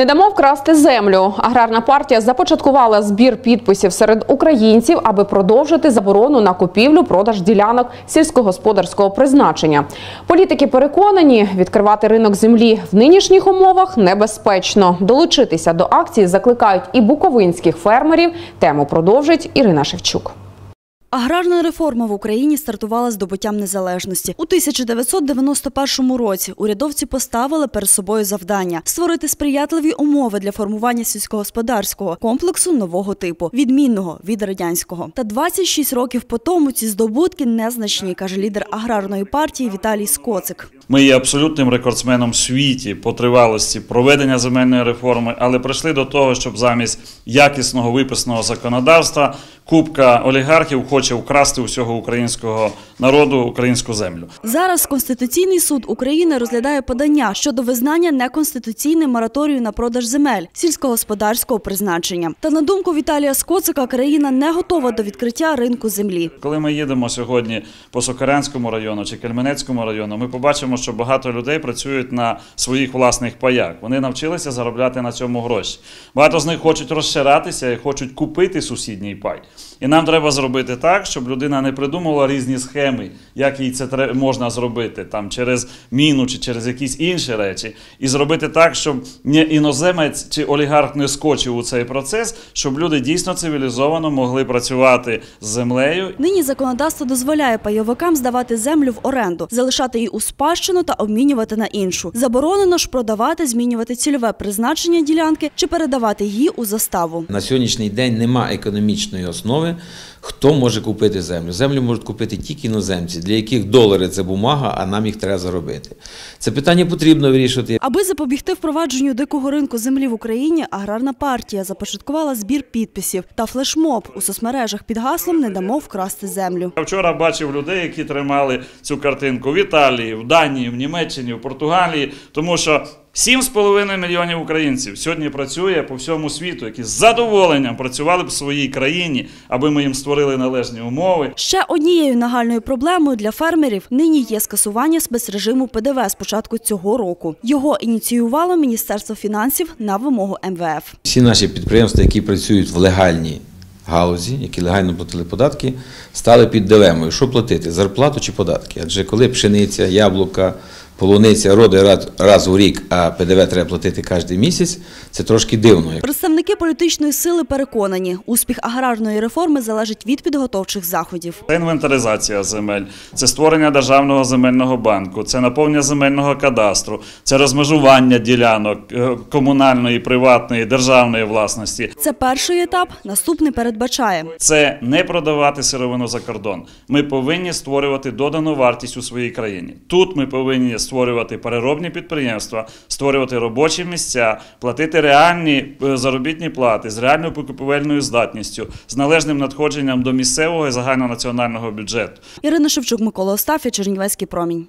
Не дамо вкрасти землю. Аграрна партія започаткувала збір підписів серед українців, аби продовжити заборону на купівлю-продаж ділянок сільськогосподарського призначення. Політики переконані, відкривати ринок землі в нинішніх умовах небезпечно. Долучитися до акції закликають і буковинських фермерів. Тему продовжить Ірина Шевчук. Аграрна реформа в Україні стартувала з добуттям незалежності. У 1991 році урядовці поставили перед собою завдання створити сприятливі умови для формування сільськогосподарського комплексу нового типу, відмінного від радянського. Та 26 років по тому ці здобутки незначні, каже лідер аграрної партії Віталій Скоцик. Ми є абсолютним рекордсменом в світі по тривалості проведення земельної реформи, але прийшли до того, щоб замість якісного виписаного законодавства купка олігархів хоче вкрасти усього українського народу українську землю. Зараз Конституційний суд України розглядає подання щодо визнання неконституційним мораторію на продаж земель сільськогосподарського призначення. Та на думку Віталія Скоцика, країна не готова до відкриття ринку землі. Коли ми їдемо сьогодні по Сокарянському району чи Кельменецькому району, ми побачимо, що багато людей працюють на своїх власних паях. Вони навчилися заробляти на цьому гроші. Багато з них хочуть розширатися і хочуть купити сусідній пай. І нам треба зробити так, щоб людина не придумувала різні схеми, як їй це тре- можна зробити там через міну чи через якісь інші речі, і зробити так, щоб не іноземець чи олігарх не скочив у цей процес, щоб люди дійсно цивілізовано могли працювати з землею Нині законодавство дозволяє пайовикам здавати землю в оренду, залишати її у спадщину та обмінювати на іншу. Заборонено ж продавати, змінювати цільове призначення ділянки чи передавати її у заставу. На сьогоднішній день нема економічної основи, хто може купити землю. Землю можуть купити тільки іноземці, для яких долари це бумага, а нам їх треба заробити. Це питання потрібно вирішувати. Аби запобігти впровадженню дикого ринку землі в Україні, аграрна партія започаткувала збір підписів та флешмоб у соцмережах під гаслом Не дамо вкрасти землю. Я вчора бачив людей, які тримали цю картинку в Італії, в Данії, в Німеччині, в Португалії, тому що 7,5 мільйонів українців сьогодні працює по всьому світу, які з задоволенням працювали б в своїй країні, аби ми їм створили належні умови. Ще однією нагальною проблемою для фермерів нині є скасування спецрежиму ПДВ з початку цього року. Його ініціювало Міністерство фінансів на вимогу МВФ. Всі наші підприємства, які працюють в легальній галузі, які легально платили податки, стали під дилемою, що платити зарплату чи податки. Адже коли пшениця, яблука, полуниця родить раз, раз у рік, а ПДВ треба платити кожен місяць, це трошки дивно. Представники політичної сили переконані, успіх аграрної реформи залежить від підготовчих заходів. Це інвентаризація земель, це створення державного земельного банку, це наповнення земельного кадастру, це розмежування ділянок е, комунальної, приватної, державної власності. Це перший етап. Наступний передбачає. Це не продавати сировину за кордон. Ми повинні створювати додану вартість у своїй країні. Тут ми повинні створювати переробні підприємства, створювати робочі місця, платити реальні е, заробітні плати з реальною покупівельною здатністю, з належним надходженням до місцевого і загальнонаціонального бюджету. Ірина Шевчук, Микола Остафія, Чернівецький промінь.